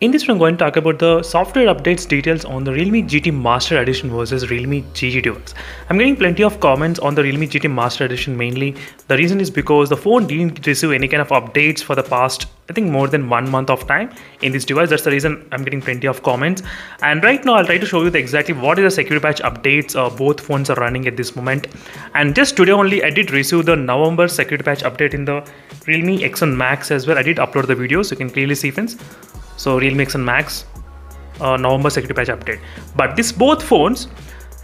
In this one, I'm going to talk about the software updates details on the Realme GT Master Edition versus Realme GT Deluxe. I'm getting plenty of comments on the Realme GT Master Edition mainly. The reason is because the phone didn't receive any kind of updates for the past, I think more than one month of time in this device. That's the reason I'm getting plenty of comments. And right now, I'll try to show you the exactly what is the security patch updates uh, both phones are running at this moment. And just today only, I did receive the November security patch update in the Realme X1 Max as well. I did upload the video, so you can clearly see friends so realme x1 max uh, november security patch update. But these both phones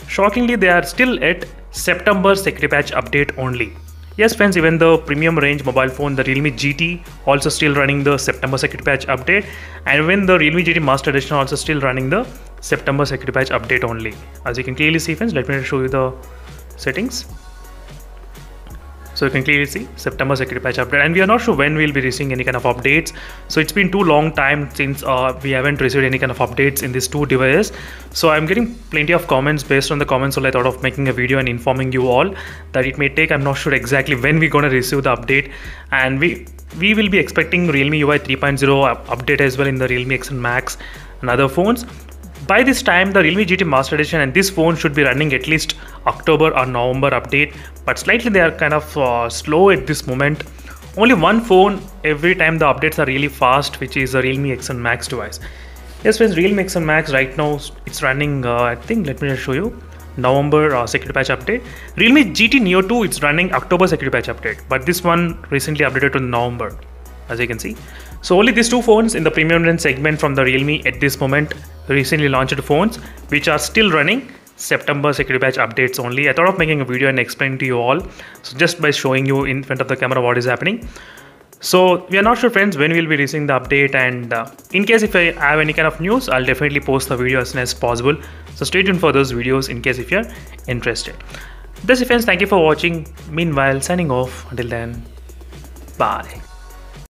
shockingly they are still at september security patch update only. Yes friends even the premium range mobile phone the realme gt also still running the september security patch update. And even the realme gt master edition also still running the september security patch update only. As you can clearly see friends let me show you the settings so you can clearly see September security patch update and we are not sure when we'll be receiving any kind of updates. So it's been too long time since uh, we haven't received any kind of updates in these two devices. So I'm getting plenty of comments based on the comments so I thought of making a video and informing you all that it may take I'm not sure exactly when we're gonna receive the update and we we will be expecting Realme UI 3.0 update as well in the Realme X1 Max and other phones by this time, the Realme GT Master Edition and this phone should be running at least October or November update, but slightly they are kind of uh, slow at this moment. Only one phone every time the updates are really fast, which is the Realme X1 Max device. Yes, friends, Realme X1 Max right now it's running. Uh, I think let me just show you. November uh, security patch update. Realme GT Neo 2 it's running October security patch update, but this one recently updated to November, as you can see. So only these two phones in the premium range segment from the Realme at this moment recently launched phones which are still running September security patch updates only. I thought of making a video and explain to you all. So just by showing you in front of the camera what is happening. So we are not sure friends when we will be receiving the update and uh, in case if I have any kind of news, I'll definitely post the video as soon as possible. So stay tuned for those videos in case if you're interested. That's it friends, thank you for watching. Meanwhile, signing off. Until then, bye.